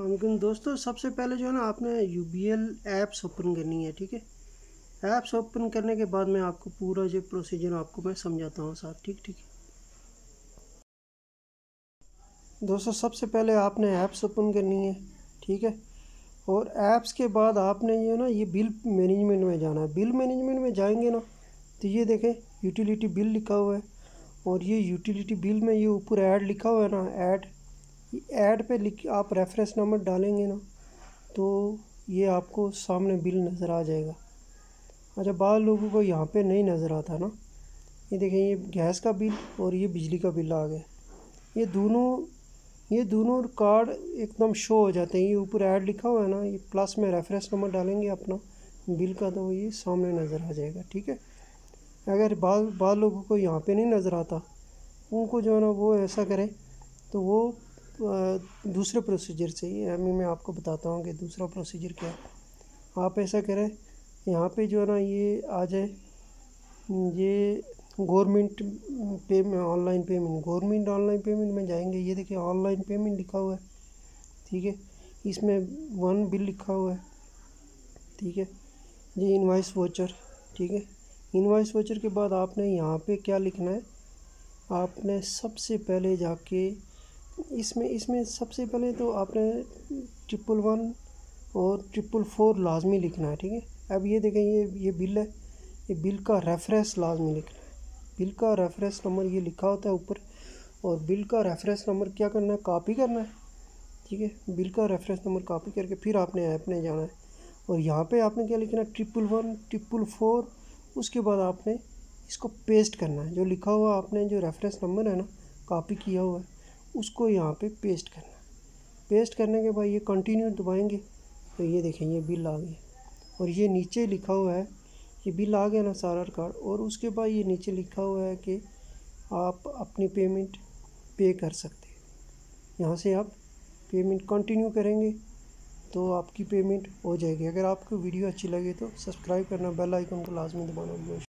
अल्लाम दोस्तों, सबसे पहले जो है ना, आपने U B L apps open करनी है, ठीक है? ऐप्स ओपन करने के बाद मैं आपको पूरा जो प्रोसीजर आपको मैं समझाता हूँ साथ ठीक ठीक दोस्तों, सबसे पहले आपने ऐप्स ओपन करनी है, ठीक है? और ऐप्स के बाद आपने ये ना, ये बिल मैनेजमेंट में जाना है। बिल मैनेजमेंट में जाएँगे ना तो ये देखें यूटिलिटी बिल लिखा हुआ है। और ये यूटिलिटी बिल में ये ऊपर ऐड लिखा हुआ है ना ऐड ऐड पे लिख, आप रेफरेंस नंबर डालेंगे ना तो ये आपको सामने बिल नज़र आ जाएगा। अच्छा बाद लोगों को यहाँ पे नहीं नज़र आता ना। ये देखें, ये गैस का बिल और ये बिजली का बिल आ गया। ये दोनों ये दोनों कार्ड एकदम शो हो जाते हैं। ये ऊपर ऐड लिखा हुआ है ना, ये प्लस में रेफरेंस नंबर डालेंगे अपना बिल का तो ये सामने नज़र आ जाएगा, ठीक है? अगर बाद बाद लोगों को यहाँ पे नहीं नज़र आता, उनको जो है ना वो ऐसा करें तो वो दूसरे प्रोसीजर से ही अभी मैं आपको बताता हूँ कि दूसरा प्रोसीजर क्या है। आप ऐसा करें, यहाँ पे जो है ना, ये आ जाए। ये गवर्नमेंट पे में online payment government online payment में जाएँगे। ये देखिए ऑनलाइन पेमेंट लिखा हुआ है, ठीक है? इसमें वन बिल लिखा हुआ है, ठीक है? ये इनवाइस वोचर ठीक है? इनवाइस वोचर के बाद आपने यहाँ पे क्या लिखना है? आपने सबसे पहले जाके इसमें इसमें सबसे पहले तो आपने ट्रिपल वन और ट्रिपल फोर लाजमी लिखना है, ठीक है? अब ये देखें, ये ये बिल है। ये बिल का रेफरेंस लाजमी लिखना है। बिल का रेफरेंस नंबर ये लिखा होता है ऊपर। और बिल का रेफरेंस नंबर क्या करना है? कॉपी करना है, ठीक है? बिल का रेफरेंस नंबर कॉपी करके फिर आपने ऐप में जाना है। और यहाँ पे आपने क्या लिखना है? ट्रिपल वन ट्रिपल फोर उसके बाद आपने इसको पेस्ट करना है। जो लिखा हुआ आपने जो रेफरेंस नंबर है ना कॉपी किया हुआ है। उसको यहाँ पे पेस्ट करना पेस्ट करने के बाद ये कंटिन्यू दबाएँगे तो ये देखें, ये बिल आ गया। और ये नीचे लिखा हुआ है, ये बिल आ गया ना सारा कार्ड, और उसके बाद ये नीचे लिखा हुआ है कि आप अपनी पेमेंट पे कर सकते हैं। यहाँ से आप पेमेंट कंटिन्यू करेंगे तो आपकी पेमेंट हो जाएगी। अगर आपको वीडियो अच्छी लगे तो सब्सक्राइब करना बेल आइकन को लाजमी दबाना।